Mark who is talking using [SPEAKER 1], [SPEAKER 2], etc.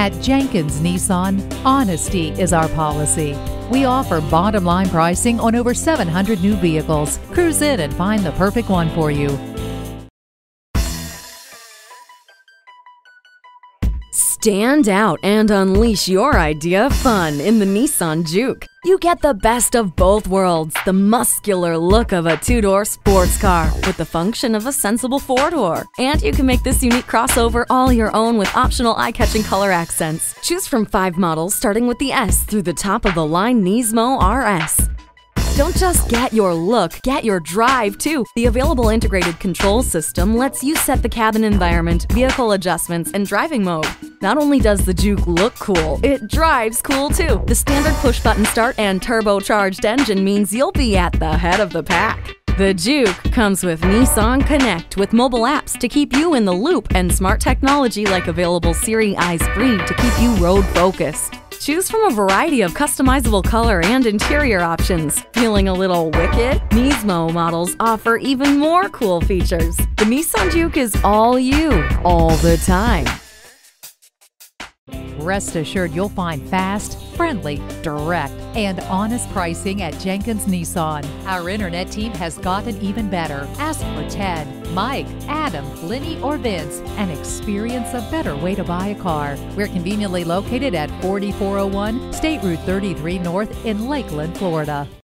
[SPEAKER 1] At Jenkins Nissan, honesty is our policy. We offer bottom line pricing on over 700 new vehicles. Cruise in and find the perfect one for you.
[SPEAKER 2] Stand out and unleash your idea of fun in the Nissan Juke. You get the best of both worlds the muscular look of a two door sports car with the function of a sensible four door. And you can make this unique crossover all your own with optional eye catching color accents. Choose from five models starting with the S through the top of the line Nismo RS. Don't just get your look, get your drive too. The available integrated control system lets you set the cabin environment, vehicle adjustments, and driving mode. Not only does the Juke look cool, it drives cool too. The standard push button start and turbocharged engine means you'll be at the head of the pack. The Juke comes with Nissan Connect with mobile apps to keep you in the loop and smart technology like available Siri Eyes Free to keep you road focused. Choose from a variety of customizable color and interior options. Feeling a little wicked? Nismo models offer even more cool features. The Nissan Juke is all you, all the time.
[SPEAKER 1] Rest assured you'll find fast, friendly, direct, and honest pricing at Jenkins Nissan. Our internet team has gotten even better. Ask for Ted, Mike, Adam, Lenny, or Vince and experience a better way to buy a car. We're conveniently located at 4401 State Route 33 North in Lakeland, Florida.